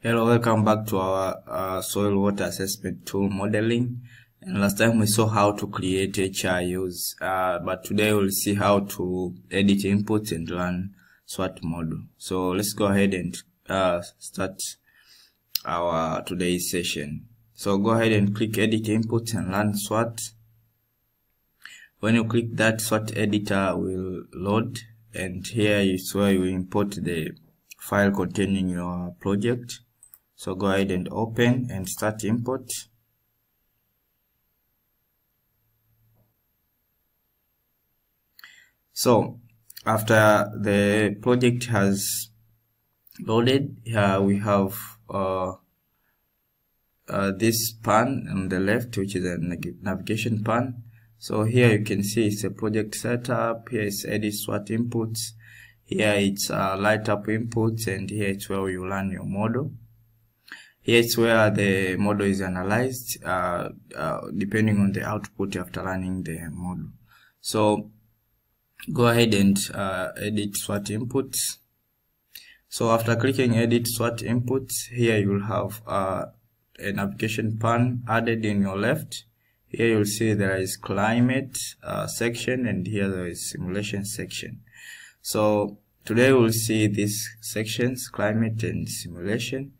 Hello, welcome back to our uh, soil water assessment tool modeling. And last time we saw how to create HRUs, uh, but today we'll see how to edit inputs and run SWAT model. So let's go ahead and uh, start our today's session. So go ahead and click edit inputs and run SWAT. When you click that, SWAT editor will load and here is where you import the file containing your project so go ahead and open and start import. So after the project has loaded here we have uh, uh, this pan on the left which is a navigation pan. So here you can see it's a project setup. Here is edit SWAT inputs. Here it's uh, light up inputs and here it's where you run your model Here's where the model is analyzed uh, uh, depending on the output after running the model. So go ahead and uh, edit SWAT inputs. So after clicking edit SWAT inputs, here you will have uh, a navigation pan added in your left. Here you'll see there is climate uh, section and here there is simulation section. So today we'll see these sections, climate and simulation.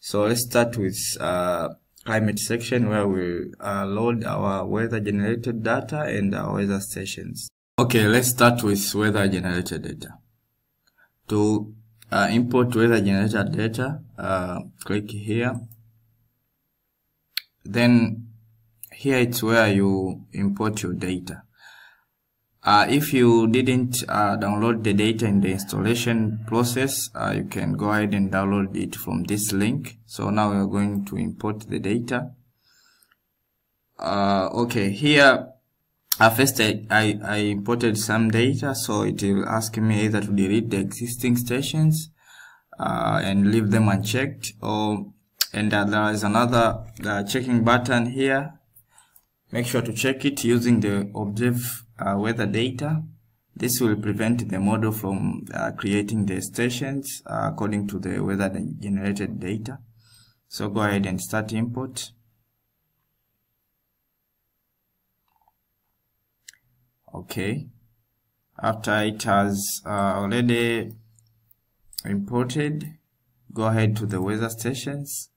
So let's start with uh, climate section where we'll uh, load our weather generated data and our weather stations. Okay, let's start with weather generated data. To uh, import weather generated data, uh, click here. Then here it's where you import your data. Uh, if you didn't uh, download the data in the installation process, uh, you can go ahead and download it from this link. So now we are going to import the data. Uh, okay, here uh, first I, I, I, imported some data, so it will ask me either to delete the existing stations uh, and leave them unchecked, or and there is another checking button here. Make sure to check it using the observe uh, weather data. This will prevent the model from uh, creating the stations uh, according to the weather generated data. So go ahead and start import. Okay. After it has uh, already imported, go ahead to the weather stations.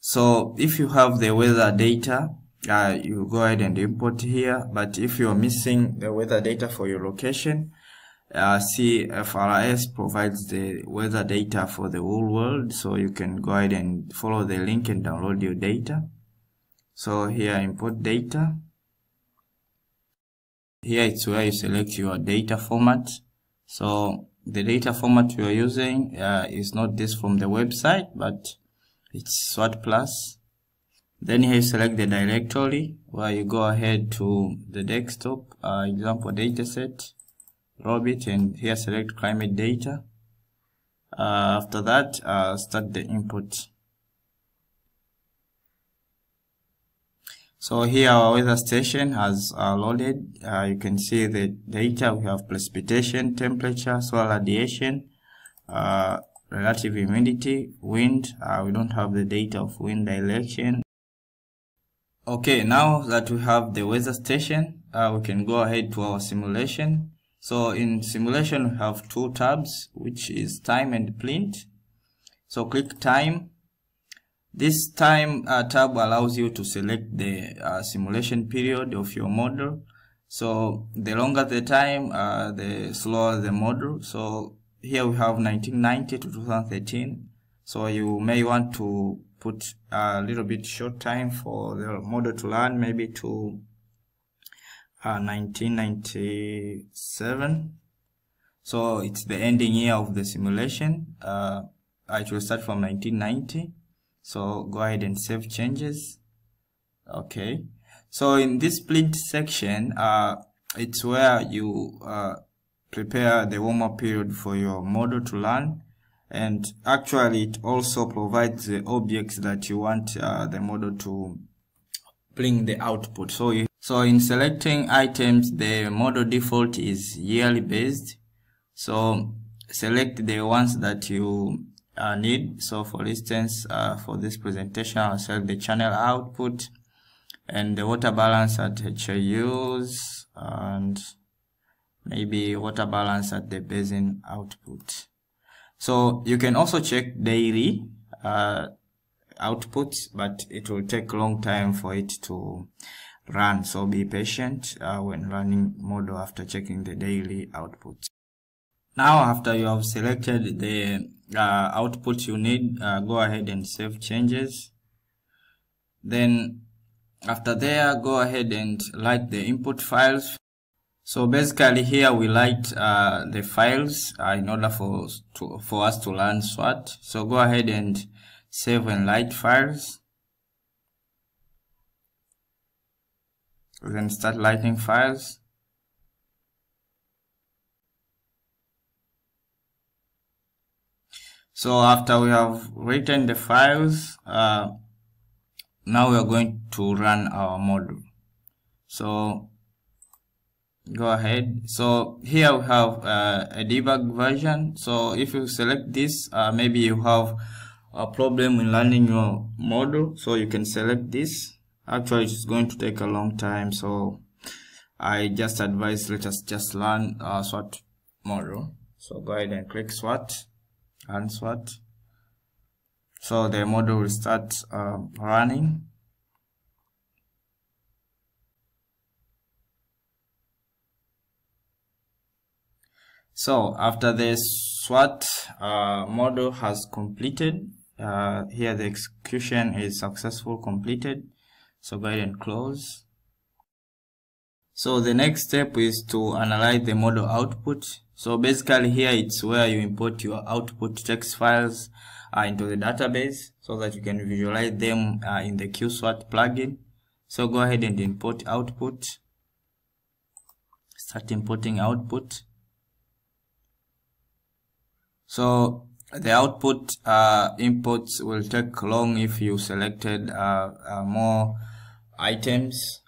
So if you have the weather data, uh, you go ahead and import here but if you're missing the weather data for your location uh, CFRS provides the weather data for the whole world so you can go ahead and follow the link and download your data. So here import data. Here it's where you select your data format. So the data format you are using uh, is not this from the website but it's SWAT plus then here you select the directory where you go ahead to the desktop uh, example dataset robit and here select climate data. Uh, after that uh, start the input. So here our weather station has uh, loaded. Uh, you can see the data. We have precipitation temperature solar radiation uh, relative humidity wind. We don't have the data of wind direction Okay, now that we have the weather station, uh, we can go ahead to our simulation. So in simulation, we have two tabs, which is time and plint. So click time. This time uh, tab allows you to select the uh, simulation period of your model. So the longer the time, uh, the slower the model. So here we have 1990 to 2013. So you may want to put a little bit short time for the model to learn, maybe to uh, 1997. So it's the ending year of the simulation. Uh, it will start from 1990. So go ahead and save changes. Okay. So in this plint section, uh, it's where you uh, prepare the warm-up period for your model to learn and actually it also provides the objects that you want uh, the model to bring the output. So you, so in selecting items the model default is yearly based. So select the ones that you uh, need. So for instance uh, for this presentation I'll select the channel output and the water balance at HRUs and maybe water balance at the basin output so you can also check daily uh, outputs but it will take a long time for it to run. So be patient uh, when running model after checking the daily output now after you have selected the uh, output you need uh, go ahead and save changes. Then after there go ahead and like the input files so basically here we light uh, the files uh, in order for to, for us to learn SWAT so go ahead and save and light files. Then start lighting files. So after we have written the files uh, now we are going to run our model so go ahead. So here we have uh, a debug version. So if you select this uh, maybe you have a problem in learning your model so you can select this. Actually it's going to take a long time. So I just advise let us just learn uh, SWAT model so go ahead and click SWAT and SWAT so the model will start uh, running so after the SWAT uh, model has completed uh, here the execution is successful completed. So go ahead and close. So the next step is to analyze the model output. So basically here it's where you import your output text files uh, into the database so that you can visualize them uh, in the QSWAT plugin. So go ahead and import output. Start importing output so the output uh, inputs will take long if you selected uh, uh, more items.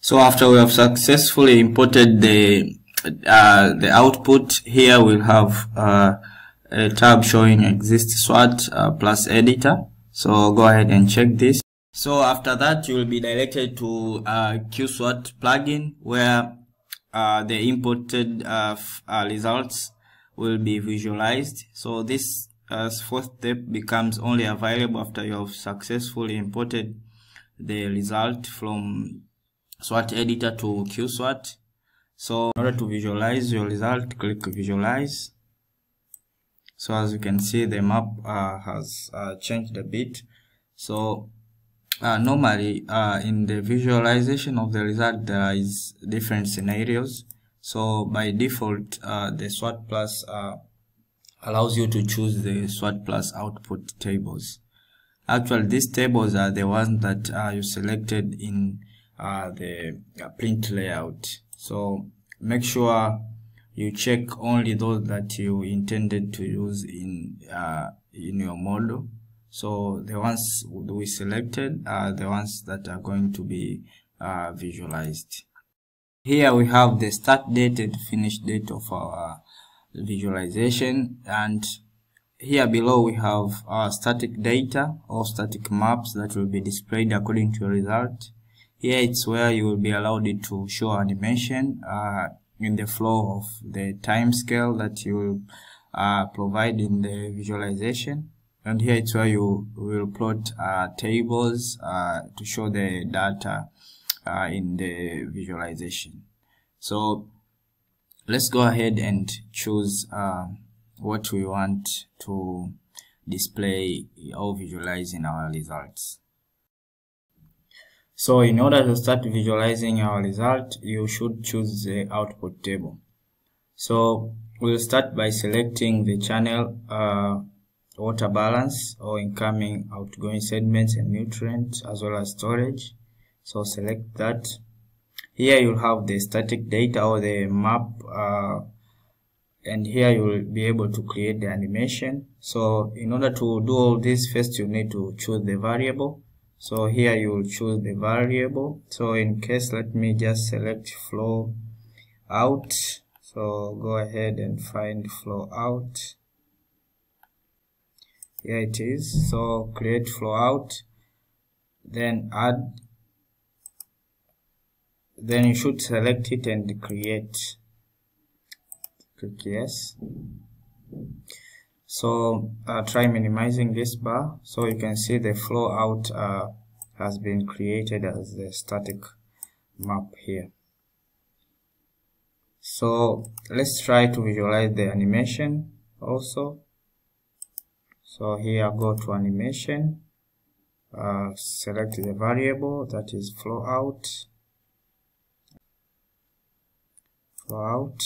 So after we have successfully imported the uh, the output here we'll have uh, a tab showing exist SWAT uh, plus editor. So go ahead and check this. So after that you will be directed to QSWAT plugin where the imported uh, uh, results will be visualized. So this uh, fourth step becomes only available after you have successfully imported the result from SWAT editor to QSWAT. So in order to visualize your result, click visualize. So as you can see, the map uh, has uh, changed a bit. So uh, normally uh, in the visualization of the result there is different scenarios. So by default uh, the SWAT plus uh, allows you to choose the SWAT plus output tables. Actually these tables are the ones that uh, you selected in uh, the print layout. So make sure you check only those that you intended to use in in your model so the ones we selected are the ones that are going to be uh, visualized. Here we have the start date and finish date of our visualization. And here below we have our static data or static maps that will be displayed according to your result. Here it's where you will be allowed to show animation uh, in the flow of the time scale that you uh, provide in the visualization and here it's where you will plot uh, tables uh, to show the data uh, in the visualization. So let's go ahead and choose uh, what we want to display or visualize in our results. So in order to start visualizing our result you should choose the output table. So we'll start by selecting the channel uh, water balance or incoming outgoing sediments and nutrients as well as storage. So select that. Here you'll have the static data or the map uh, and here you will be able to create the animation. So in order to do all this first you need to choose the variable. So here you will choose the variable. So in case let me just select flow out. So go ahead and find flow out here it is. So create flow out then add then you should select it and create. Click yes. So uh, try minimizing this bar. So you can see the flow out uh, has been created as the static map here. So let's try to visualize the animation also so here go to animation. Uh, select the variable that is flow out. Flow out.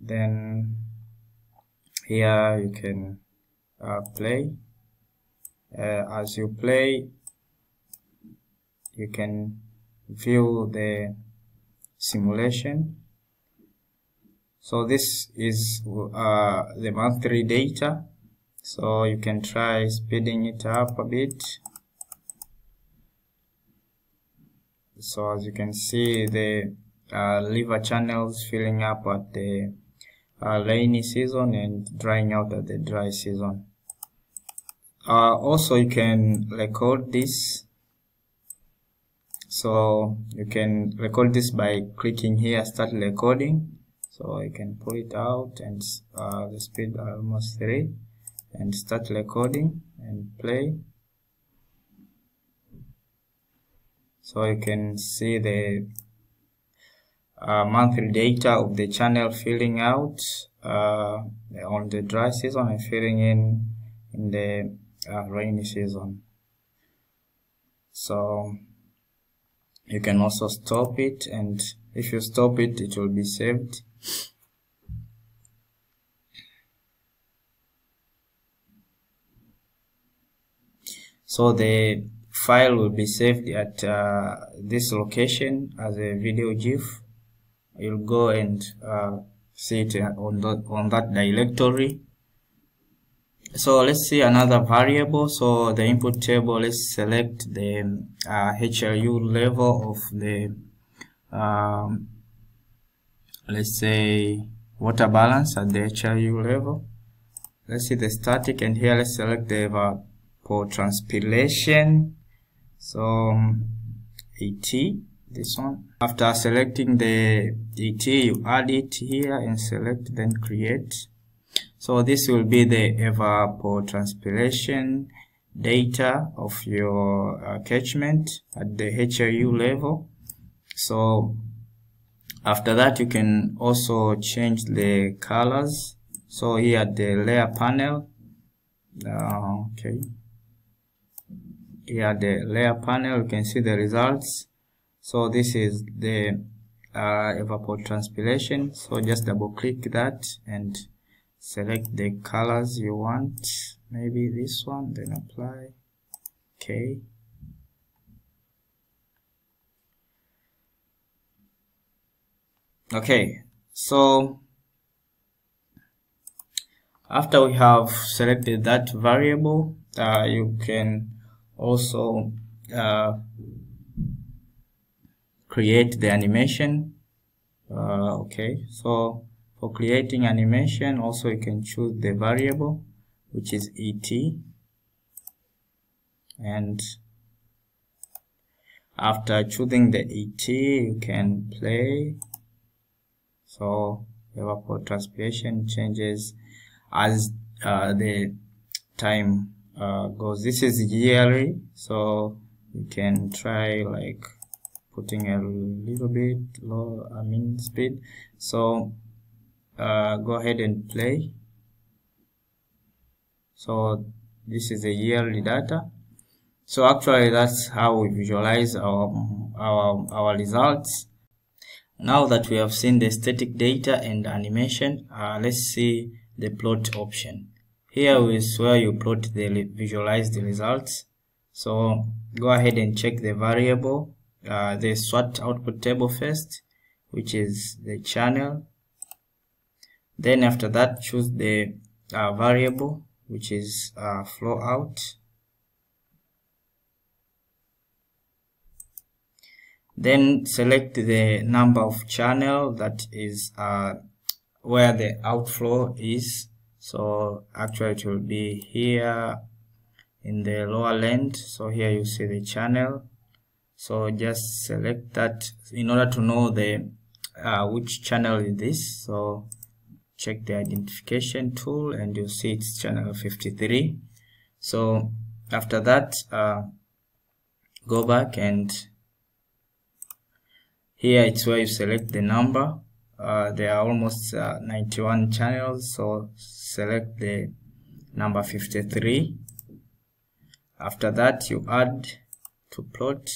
Then here you can uh, play. Uh, as you play you can view the simulation. So this is uh, the monthly data so you can try speeding it up a bit. So as you can see the uh, liver channels filling up at the uh, rainy season and drying out at the dry season. Uh, also you can record this. So you can record this by clicking here start recording. So you can pull it out and uh, the speed almost 3 and start recording and play. So you can see the uh, monthly data of the channel filling out uh, on the dry season and filling in in the uh, rainy season. So you can also stop it and if you stop it it will be saved so the file will be saved at uh, this location as a video gif. You'll go and uh, see it on that on that directory. So let's see another variable. So the input table let's select the uh, HLU level of the um, let's say water balance at the HLU level. Let's see the static and here let's select the evapotranspiration so um, ET this one. After selecting the ET you add it here and select then create. So this will be the evapotranspiration data of your uh, catchment at the HRU level. So after that you can also change the colors. So here at the layer panel. Uh, okay here the layer panel you can see the results. So this is the uh, evapotranspiration so just double click that and select the colors you want. Maybe this one then apply. Okay okay so after we have selected that variable uh, you can also uh, create the animation. Uh, okay so for creating animation also you can choose the variable which is et and after choosing the et you can play. So the evapotranspiration changes as uh, the time uh, goes this is yearly so you can try like putting a little bit low I mean speed. So uh, go ahead and play. So this is the yearly data. So actually that's how we visualize our our, our results. Now that we have seen the static data and animation uh, let's see the plot option here is where you plot the visualize the results so go ahead and check the variable uh, the SWAT output table first, which is the channel. Then after that, choose the uh, variable, which is uh, flow out. then select the number of channel that is uh, where the outflow is so actually it will be here in the lower length. So here you see the channel. So just select that in order to know the uh, which channel is. This so check the identification tool and you see it's channel 53 so after that uh, go back and here it's where you select the number uh, there are almost uh, 91 channels so select the number 53 after that you add to plot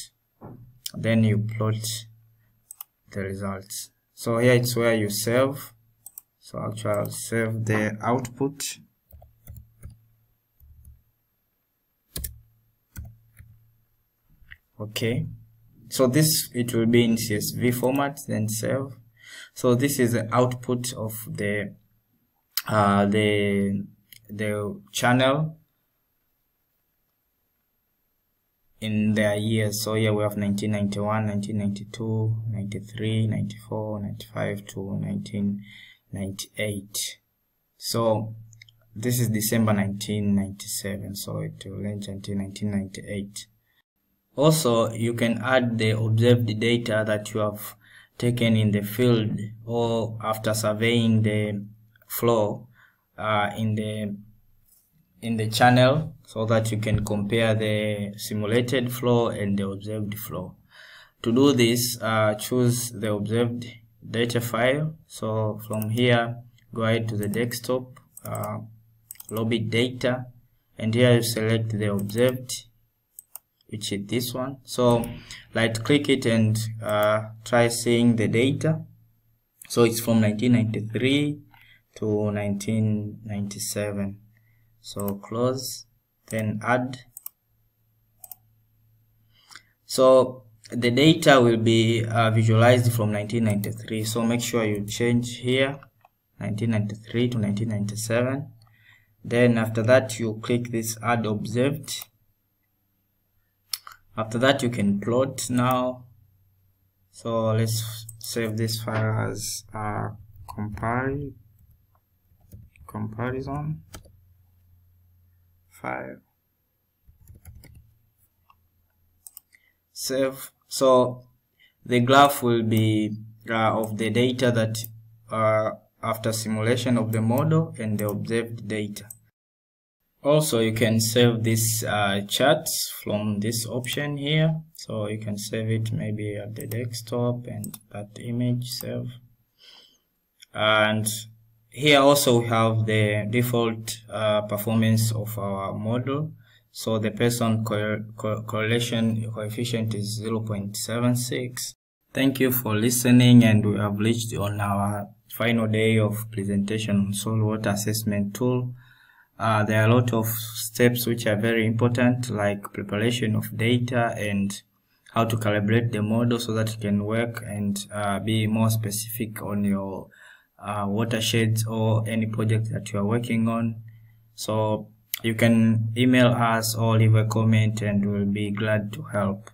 then you plot the results. So here it's where you save. So actually I'll save the output. Okay. So this it will be in csv format then save so this is the output of the uh, the the channel in their years. So here we have 1991 1992 93 94 95 to 1998 so this is december 1997 so it will range until 1998 also you can add the observed data that you have taken in the field or after surveying the flow uh, in the in the channel so that you can compare the simulated flow and the observed flow. To do this, uh, choose the observed data file. So from here, go ahead to the desktop, uh, lobby data, and here you select the observed, which is this one. So right click it and uh, try seeing the data. So it's from 1993 to 1997 so close then add. So the data will be uh, visualized from 1993 so make sure you change here 1993 to 1997 then after that you click this add observed after that you can plot now. So let's save this file as a compare comparison file. Save. So the graph will be uh, of the data that uh, after simulation of the model and the observed data also you can save this uh, charts from this option here. So you can save it maybe at the desktop and that image save. And here also we have the default uh, performance of our model. So the Pearson co co correlation coefficient is 0.76 thank you for listening and we have reached on our final day of presentation on soil water assessment tool uh, there are a lot of steps which are very important like preparation of data and how to calibrate the model so that it can work and uh, be more specific on your uh, watersheds or any project that you are working on. So you can email us or leave a comment and we'll be glad to help